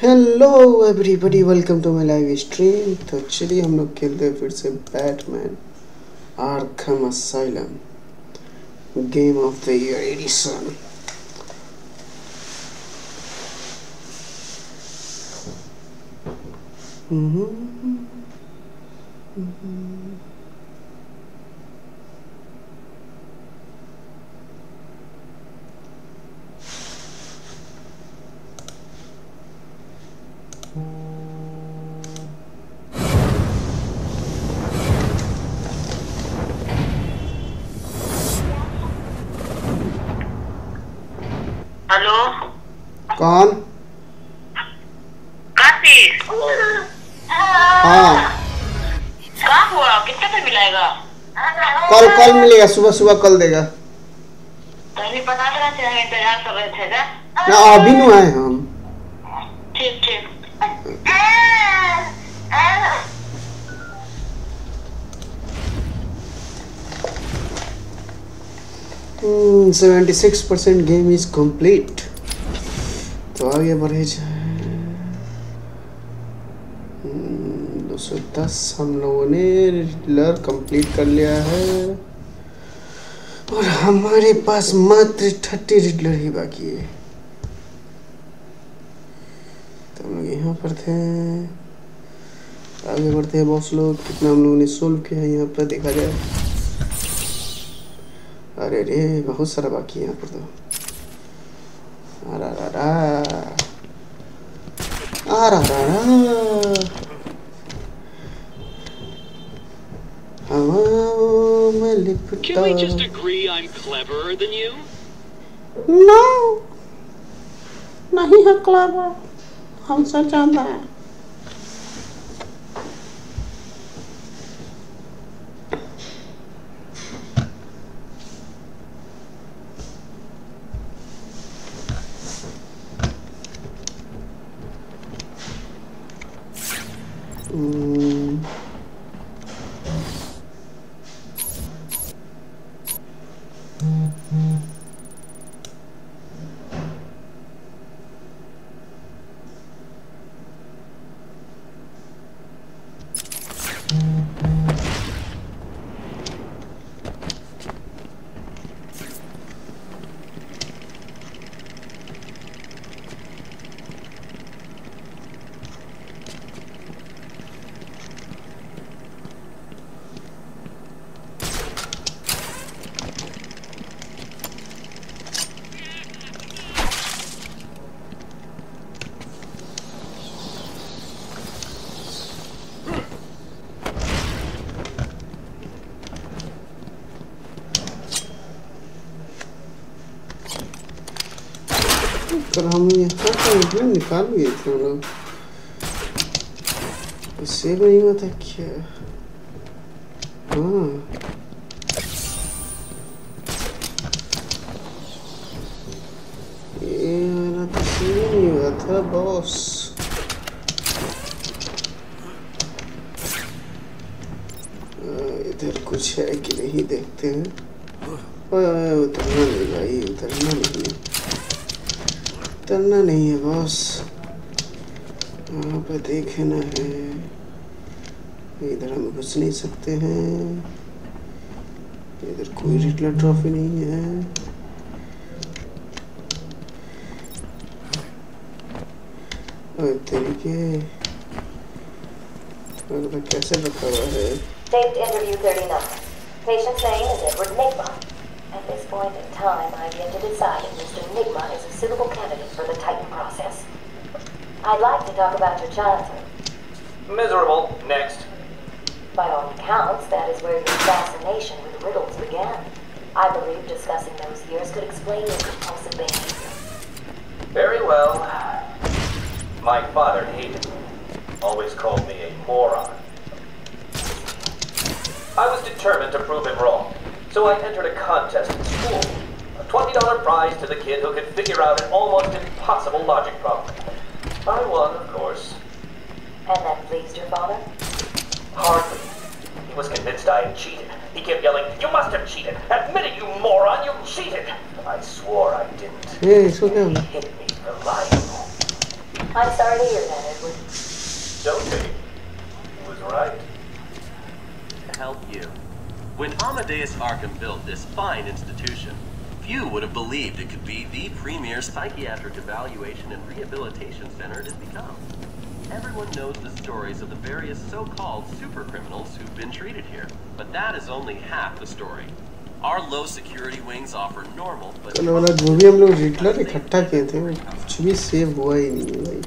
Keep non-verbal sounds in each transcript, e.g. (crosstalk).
Hello everybody welcome to my live stream तो चलिए, हम लोग खेलते हैं फिर से Batman Arkham Asylum game of the year edition hello कौन? हाँ। हुआ? कितने मिलाएगा? कल कल मिलेगा सुबह सुबह कल देगा। तो ना। अभी नु आए हम। ठीक ठीक। Seventy six percent game is complete तो आगे बढ़े जाए दो सौ दस हम लोगों ने रिडलर कंप्लीट कर लिया है और हमारे पास मात्र थर्टी रिडलर ही बाकी है तो हम लोग यहाँ पर थे आगे बढ़ते हैं बॉस लोग कितना हम लोगों ने सोल्व किया है यहाँ पर देखा जाए अरे रे बहुत सारा बाकी है यहाँ पर तो अरा रा रा अरा रा रा हवाओं में लिपटा Can we just agree I'm cleverer than you? No नहीं है क्लेवर हमसे ज्यादा है पर हम यहाँ का एकदम निकाल लिए थे हम लोग सेव नहीं हुआ था क्या हाँ ये वाला तो सेव नहीं हुआ था बॉस आ, इधर कुछ है कि नहीं देखते हैं ओए, ओए, उतरना नहीं भाई उतरना नहीं है उतरना नहीं है बॉस वहाँ पर देखना है इधर हम घुस नहीं सकते हैं इधर कोई रिटलर ट्रॉफी नहीं है तरीके तो कैसे रखा हुआ है Taped interview 39. Patient's name is Edward Nigma. At this point in time, I've yet to decide if Mr. Nigma is suitable candidate for the Titan process. I'd like to talk about your childhood. Miserable. Next. By all accounts, that is where your fascination with riddles began. I believe discussing those years could explain your compulsive behavior. Very well. My father hated me. Always called me a moron. I was determined to prove him wrong, so I entered a contest in school. $20 prize to the kid who could figure out an almost impossible logic problem. I won, of course. And that pleased your father? Hardly. He was convinced I had cheated. He kept yelling, You must have cheated! Admit it, you moron! You cheated! I swore I didn't. Yeah, it's okay. He hit me for lying. I'm sorry to hear that, Edward. Don't be. He was right. To help you. When Amadeus Arkham built this fine institution, few would have believed it could be the premier psychiatric evaluation and rehabilitation center it has become. Everyone knows the stories of the various so-called supercriminals who've been treated here, but that is only half the story. Our low security wings offer normal but कल वाला जो भी हम लोग रिटलर इकट्ठा किए थे वो कुछ भी सेव हुआ ही नहीं है भाई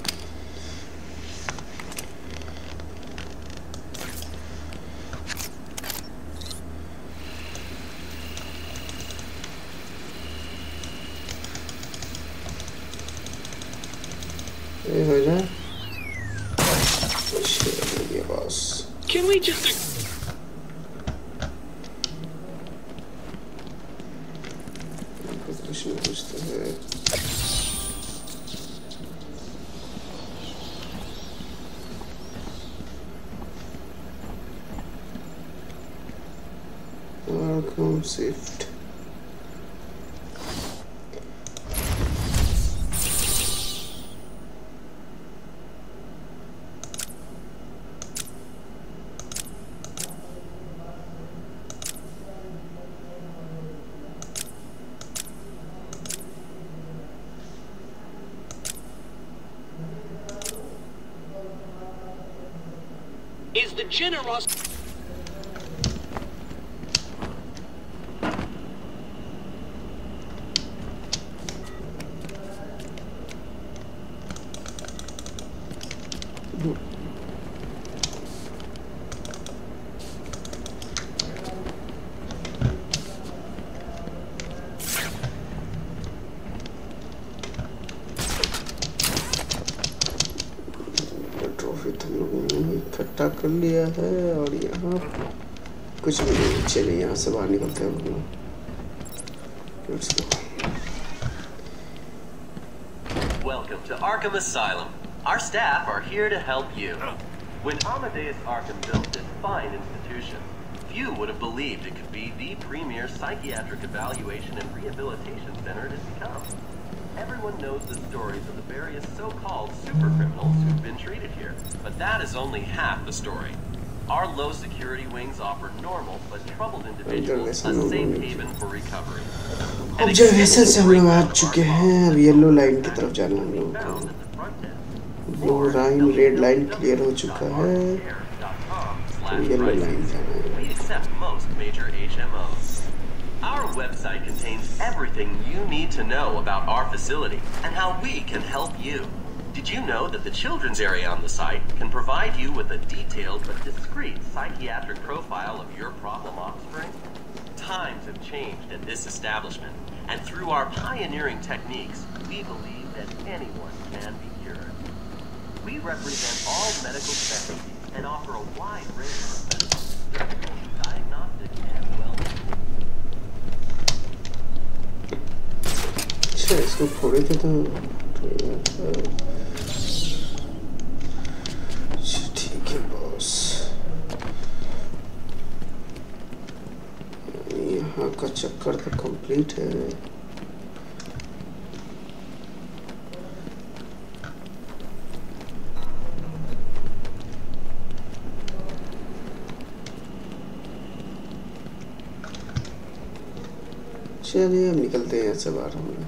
लिया है और यहाँ कुछ भी नहीं चलिए यहाँ से बाहर निकलते हैं हम लोग Let's go. Welcome to Arkham Asylum. Our staff are here to help you. When Amadeus Arkham built this fine institution, few would have believed it could be the premier psychiatric evaluation and rehabilitation center it has become. Everyone knows the stories of the various so-called supercriminals who've been treated here, but that is only half the story. Our low security wings offer normal but troubled individuals a safe haven for recovery. An observation से हम लोग आ extensive चुके protocol हैं अब yellow line की तरफ जाना हम लोगों found को at the front desk. Blue line red line clear हो चुका है तो येलो लाइन जाना है We accept most major HMOs. Our website contains everything you need to know about our facility and how we can help you. Did you know that the children's area on the site can provide you with a detailed but discreet psychiatric profile of your problem offspring? Times have changed at this establishment, and through our pioneering techniques, we believe that anyone can be cured. We represent all medical specialties and offer a wide range of medical, इसको फोड़े थे तो का चक्कर तो complete है चलिए निकलते हैं यहाँ से बाहर हम लोग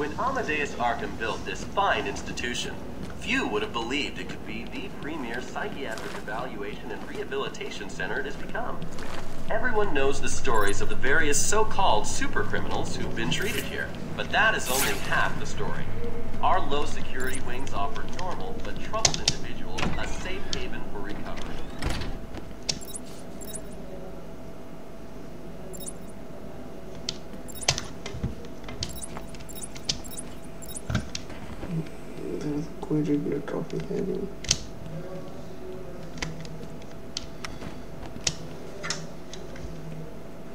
When Amadeus Arkham built this fine institution, few would have believed it could be the premier psychiatric evaluation and rehabilitation center it has become. Everyone knows the stories of the various so-called supercriminals who've been treated here, but that is only half the story. Our low security wings offer normal but troubled individuals a safe haven इधर कोई trophy है नहीं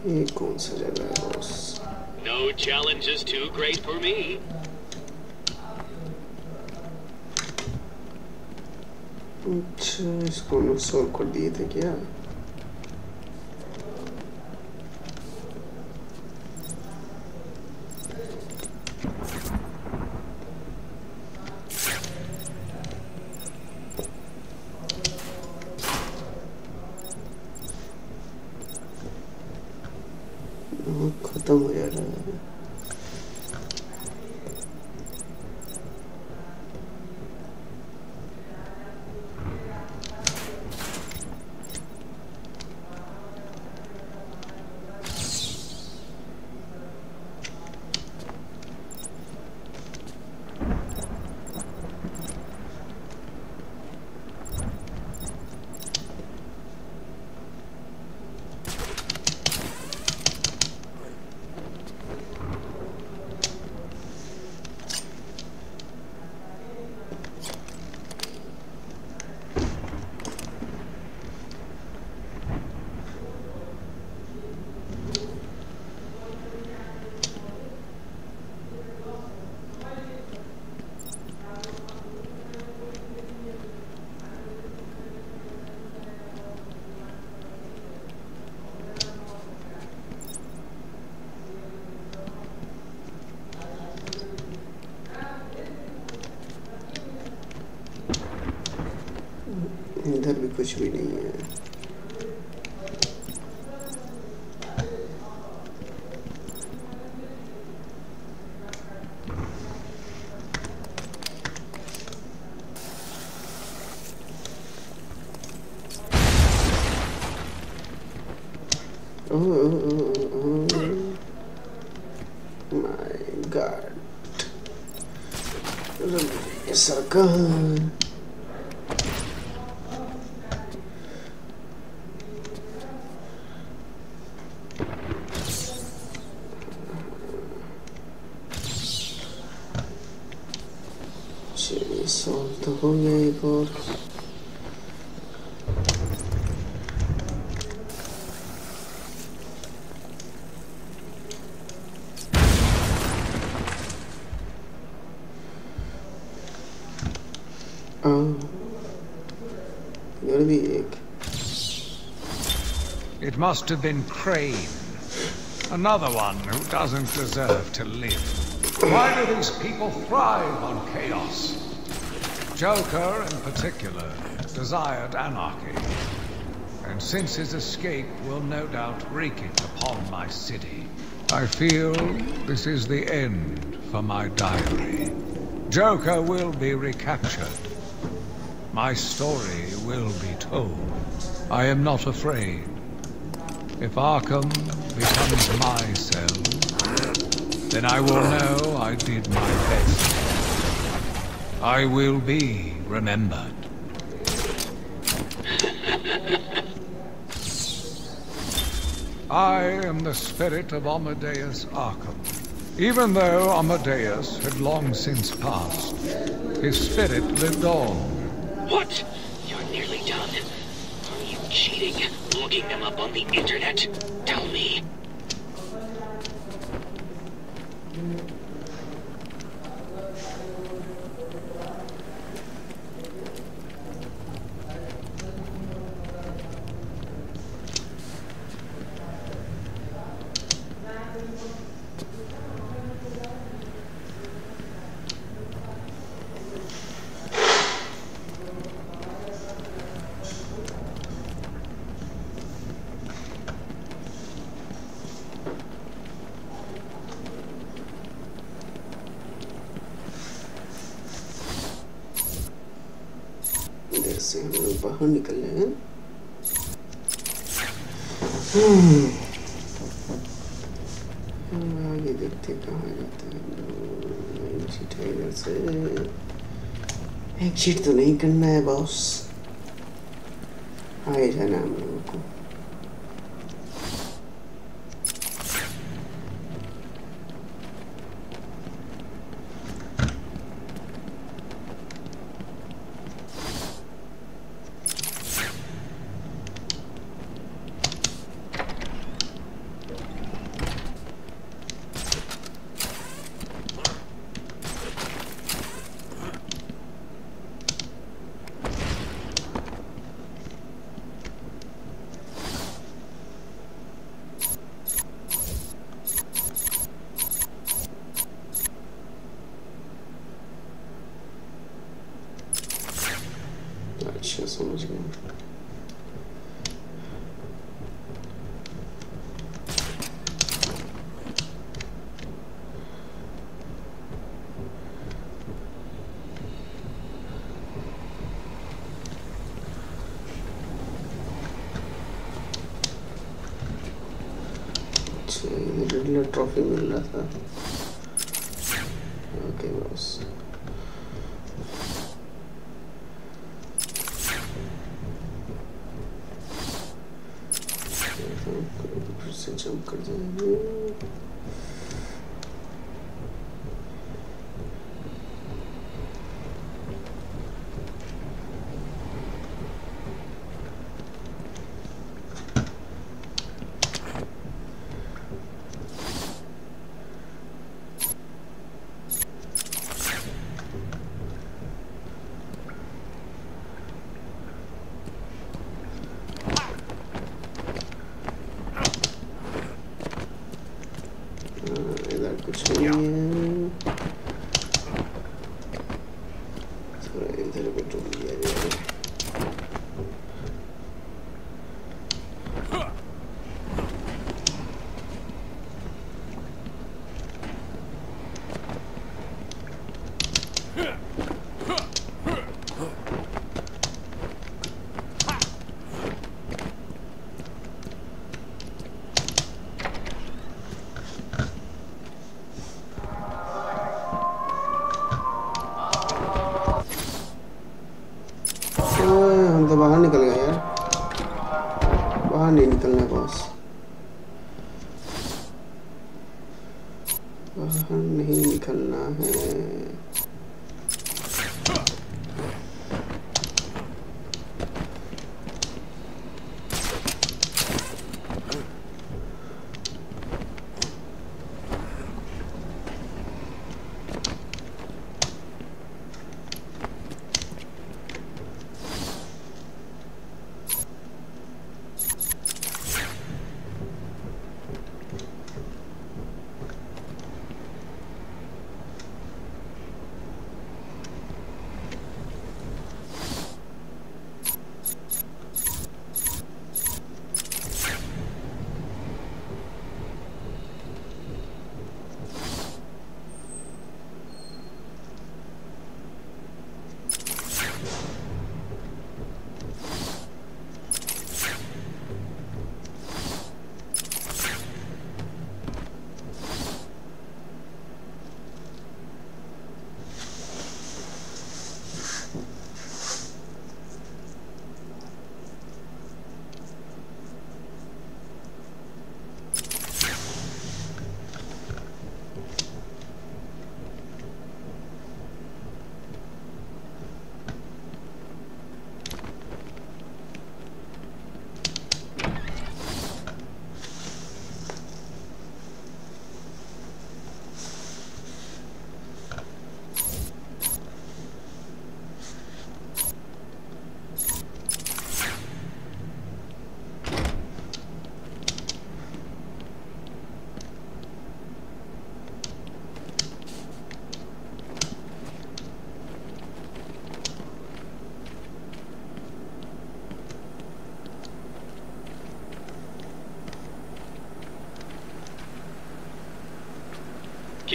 ये कौन सा जगह है boss No challenge is too great for me. अच्छा इसको सोल्व कर दिए थे क्या कुछ भी नहीं है my god. It's so good. It must have been Crane. Another one who doesn't deserve to live. Why do these people thrive on chaos? Joker, in particular, desired anarchy. And since his escape will no doubt wreak it upon my city, I feel this is the end for my diary. Joker will be recaptured. My story will be told. I am not afraid. If Arkham becomes my cell, then I will know I did my best. I will be remembered. I am the spirit of Amadeus Arkham. Even though Amadeus had long since passed, his spirit lived on. What? You're nearly done. Are you cheating? Looking them up on the internet? eso mismo. So, little trophy will. Itu.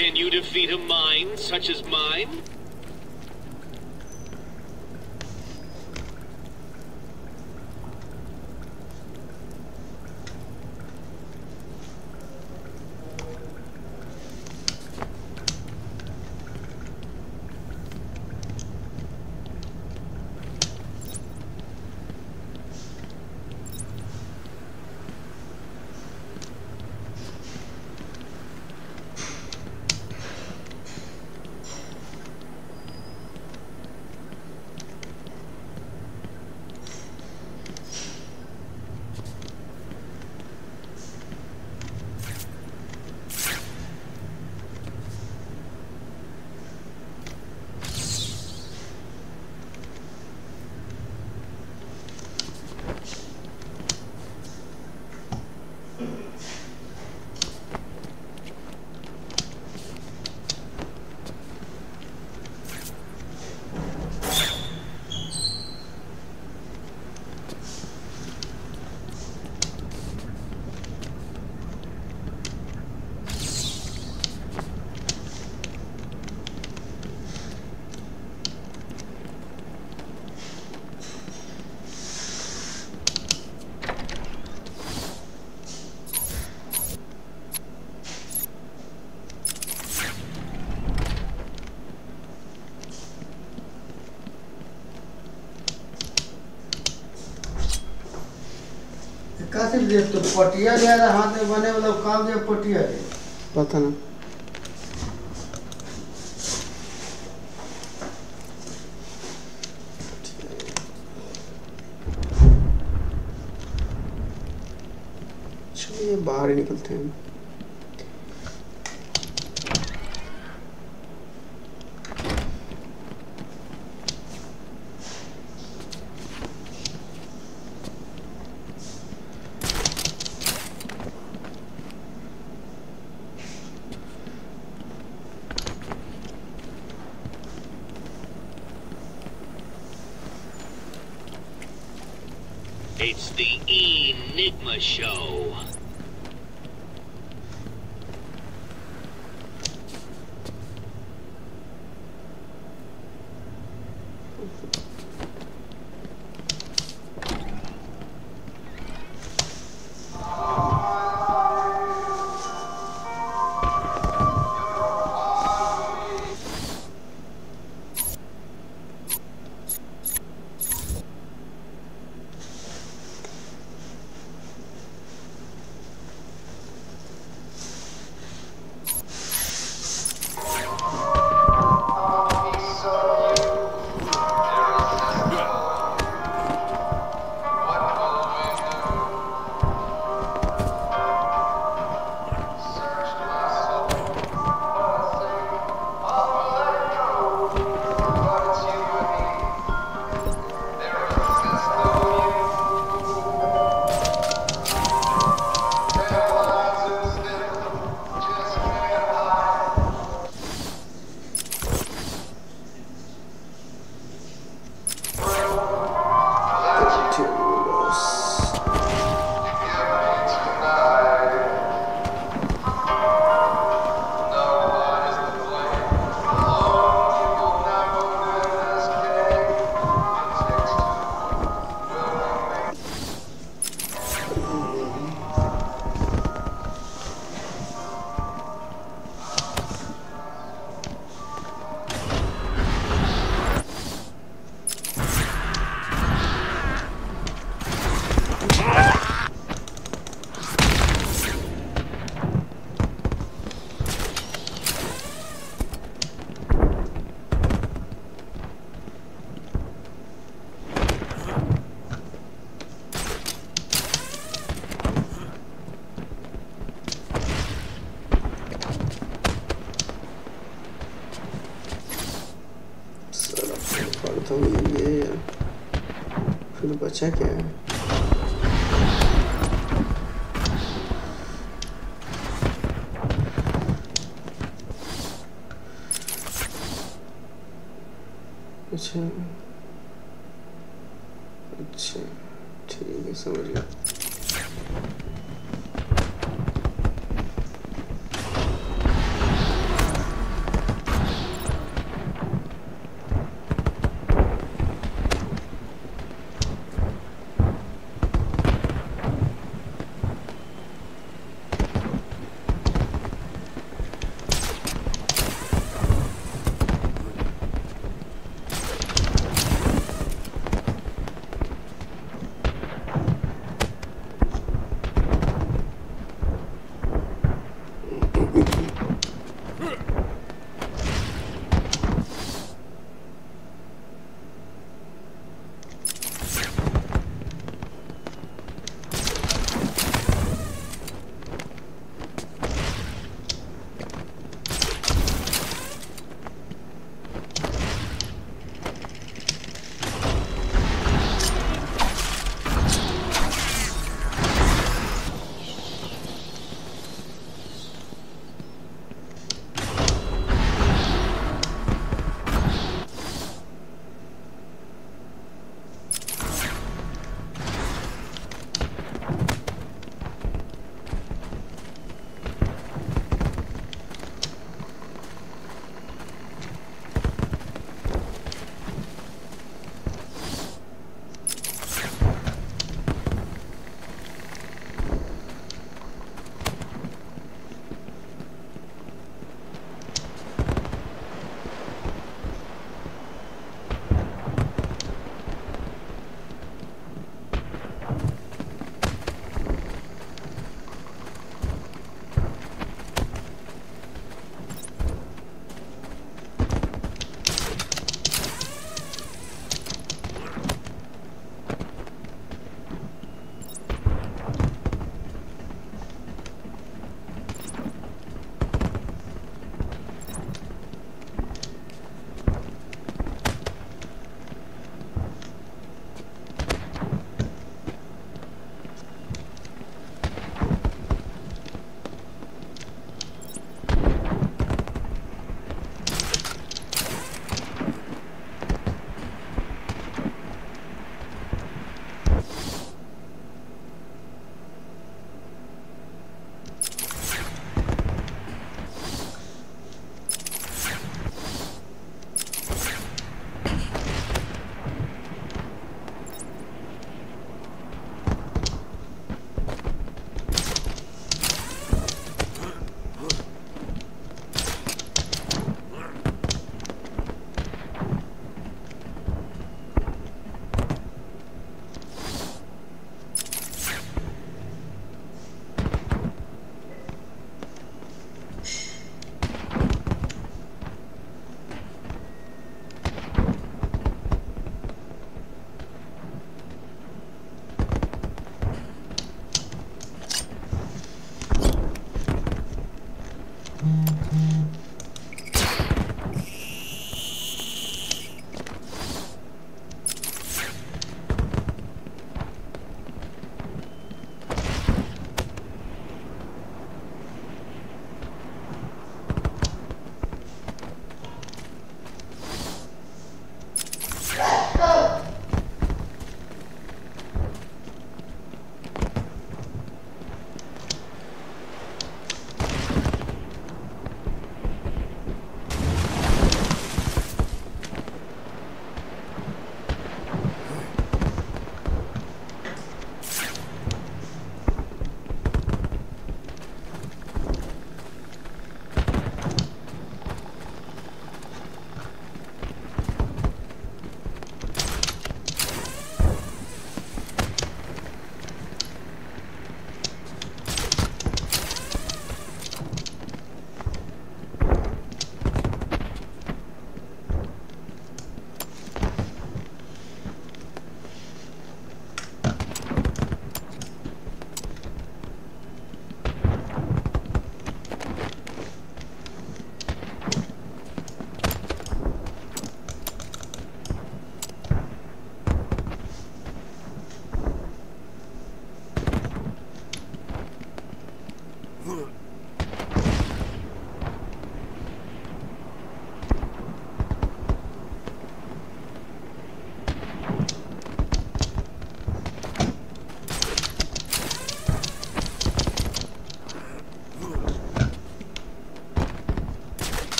Can you defeat a mind such as mine? Qasim दे तो पटिया ले रहा हाथ में बने वाला काम जो पटिया ले। पता ना चलिए, बाहर ही निकलते हैं। फिर बचा क्या है अच्छा अच्छा ठीक है समझ गया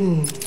嗯。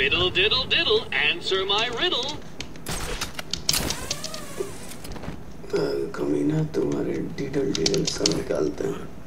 Fiddle diddle diddle, answer my riddle. कमीना तुम्हारे डिडल डिडल सब निकालते हैं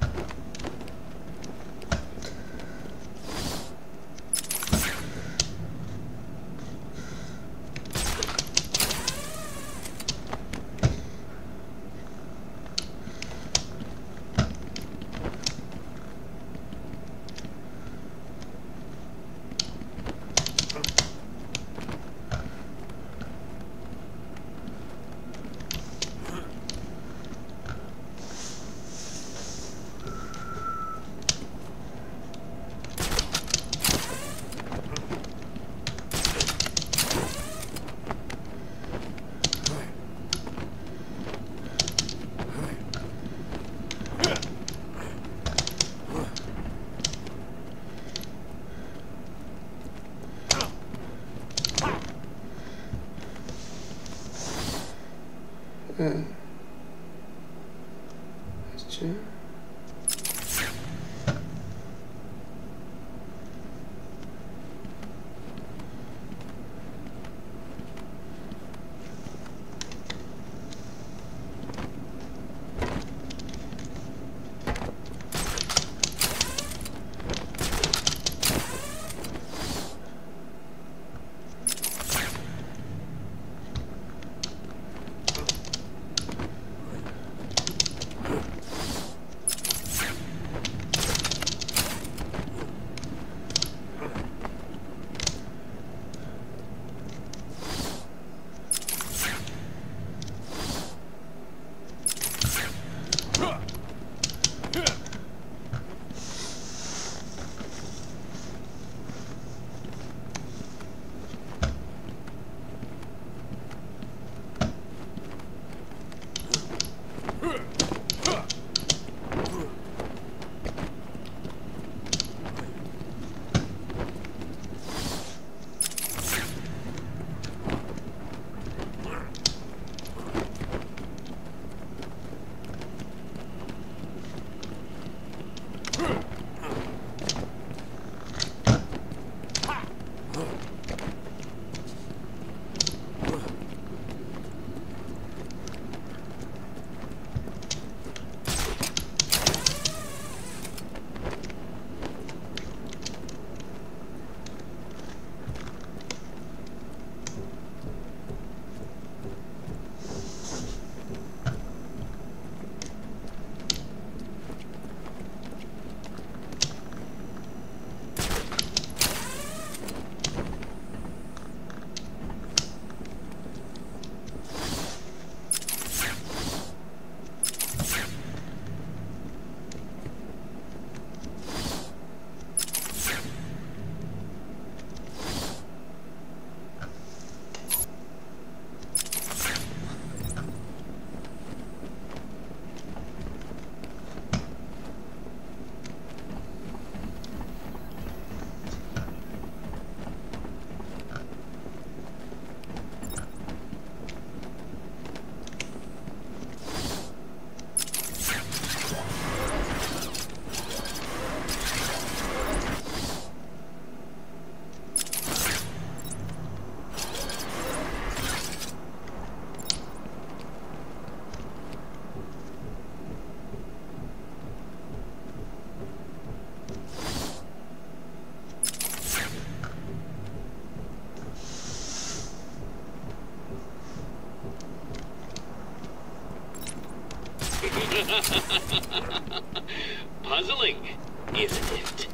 (laughs) Puzzling, isn't it?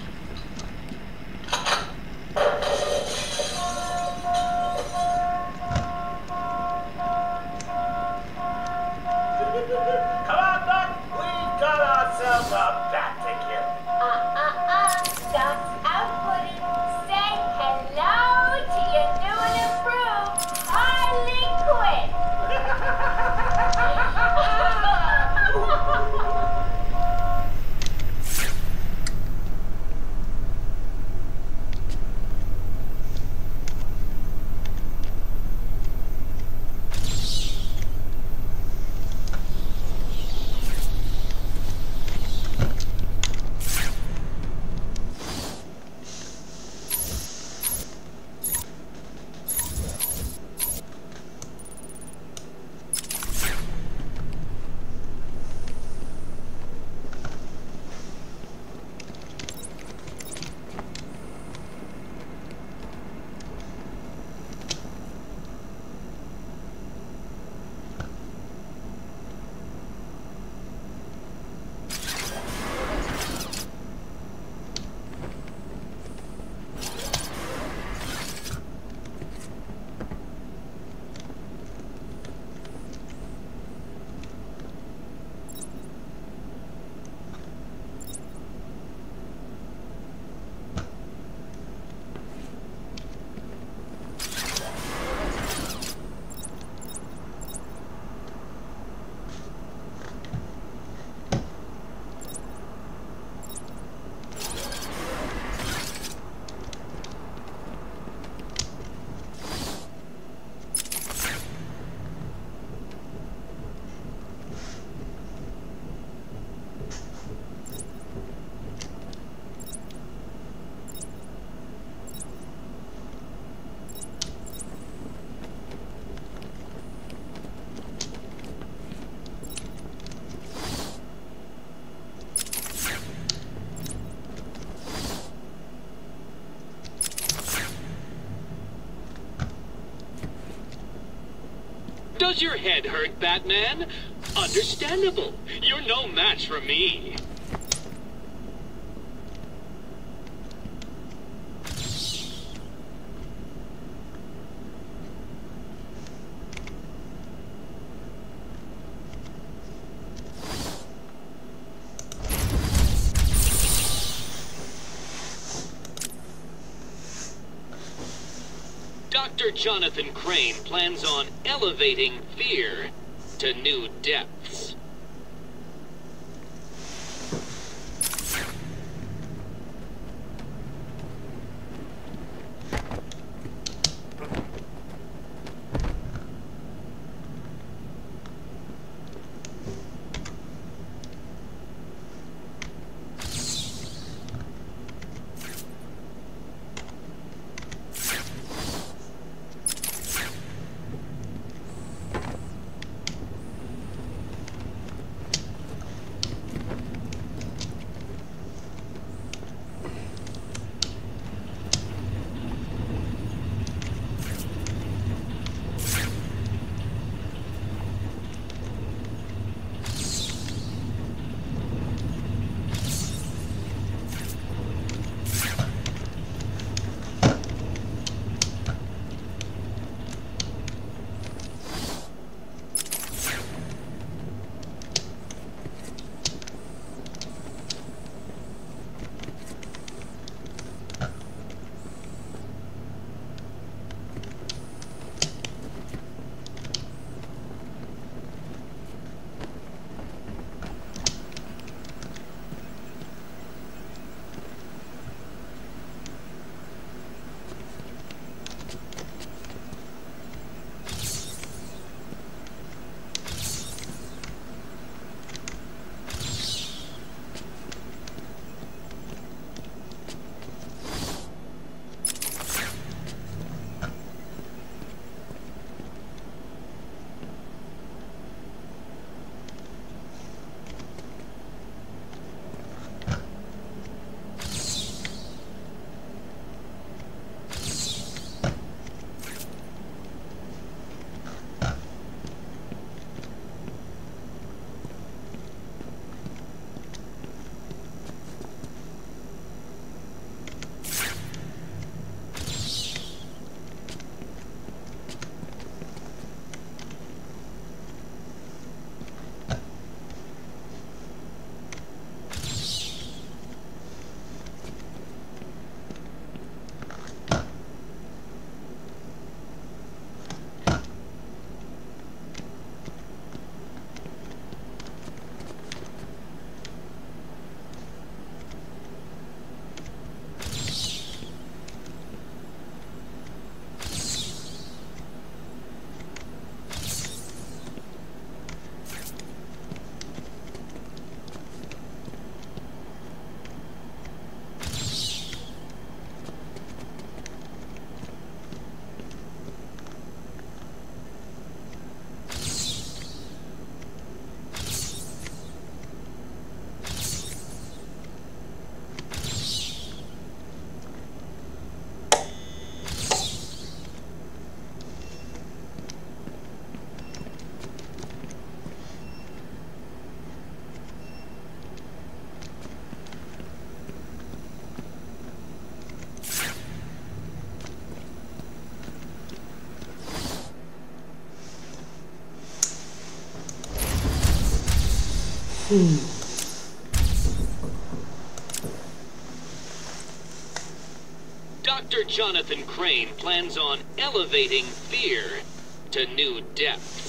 Does your head hurt, Batman? Understandable. You're no match for me. Dr. Jonathan Crane plans on elevating fear to new depths. Dr. Jonathan Crane plans on elevating fear to new depths.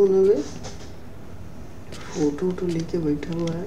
Phone अबे photo वोटो लेके बैठा हुआ है।